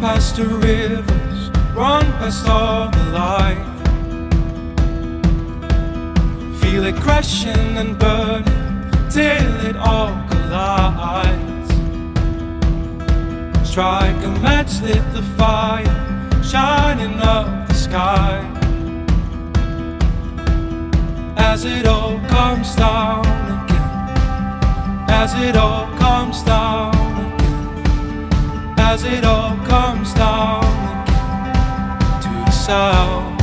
past the rivers, run past all the light. Feel it crashing and burning till it all collides. Strike a match, lit the fire, shining up the sky. As it all comes down again, as it all comes down as it all comes down to the sound.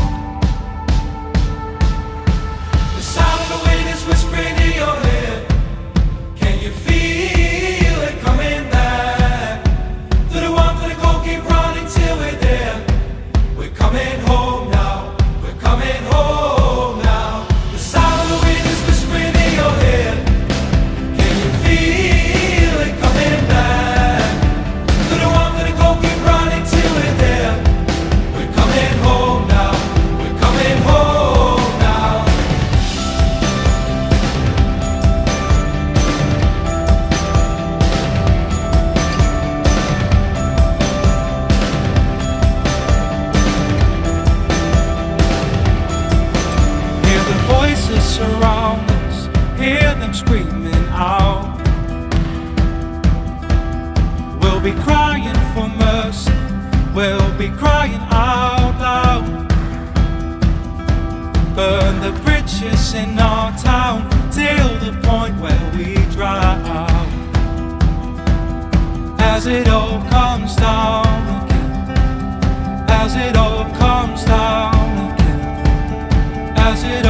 Voices surround us, hear them screaming out. We'll be crying for mercy, we'll be crying out loud. Burn the bridges in our town till the point where we drown. As it all comes down again, as it all comes down again as it